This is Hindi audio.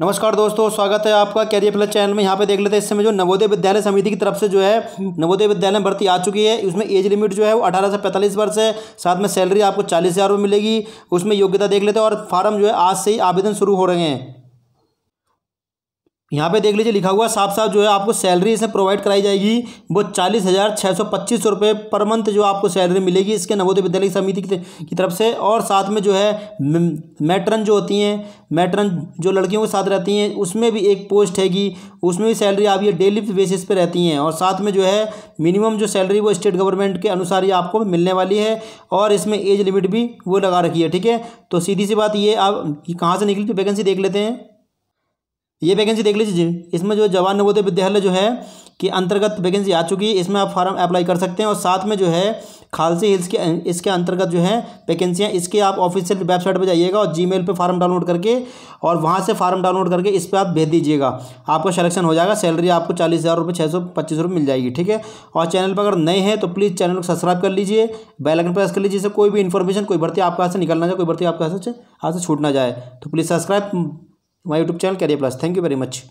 नमस्कार दोस्तों, स्वागत है आपका कैरियर प्लस चैनल में। यहाँ पे देख लेते हैं, इस समय जो नवोदय विद्यालय समिति की तरफ़ से जो है, नवोदय विद्यालय में भर्ती आ चुकी है। उसमें एज लिमिट जो है वो अठारह से पैंतालीस वर्ष है। साथ में सैलरी आपको चालीस हज़ार मिलेगी। उसमें योग्यता देख लेते हैं और फार्म जो है आज से ही आवेदन शुरू हो रहे हैं। यहाँ पे देख लीजिए लिखा हुआ साफ़ साफ़ जो है आपको सैलरी इसमें प्रोवाइड कराई जाएगी। वो चालीस हज़ार छः सौ पच्चीस रुपये पर मंथ जो आपको सैलरी मिलेगी इसके नवोदय विद्यालय समिति की तरफ़ से। और साथ में जो है मैट्रन जो होती हैं, मैट्रन जो लड़कियों के साथ रहती हैं, उसमें भी एक पोस्ट हैगी। उसमें भी सैलरी आप ये डेली बेसिस पे रहती हैं। और साथ में जो है मिनिमम जो सैलरी वो स्टेट गवर्नमेंट के अनुसार ही आपको मिलने वाली है। और इसमें एज लिमिट भी वो लगा रखी है, ठीक है? तो सीधी सी बात ये, आप कहाँ से निकली वैकेंसी देख लेते हैं। ये वैकेंसी देख लीजिए इसमें जो जवान नवोदय विद्यालय जो है कि अंतर्गत वैकेंसी आ चुकी है, इसमें आप फॉर्म अप्लाई कर सकते हैं और साथ में जो है खालसी हिल्स के इसके अंतर्गत जो है वैकेंसियाँ इसके आप ऑफिशियल वेबसाइट पर जाइएगा और जी मेल फार्म डाउनलोड करके और वहाँ से फार्म डाउनलोड करके इस पर आप भेज दीजिएगा। आपको सलेक्शन हो जाएगा सैलरी आपको चालीस हज़ार रुपये, छः सौ, पच्चीस रुपये मिल जाएगी, ठीक है? और चैनल पर अगर नए हैं तो प्लीज़ चैनल को सब्सक्राइब कर लीजिए बेल आइकन प्रेस कर लीजिए, जिससे कोई भी इन्फॉर्मेशन कोई भर्ती आपके हाथ से निकलना जाए, कोई भर्ती आपके हाथ से हाथ से छूट ना जाए। तो please subscribe my YouTube channel career plus. Thank you very much